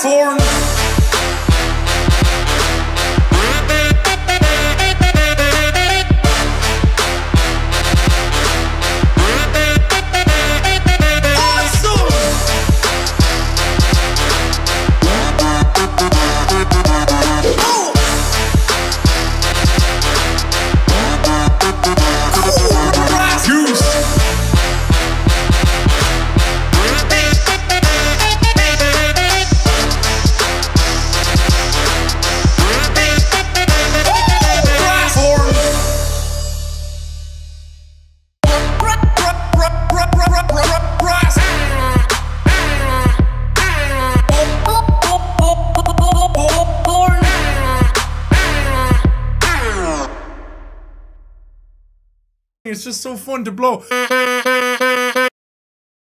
For. horn. It's just so fun to blow.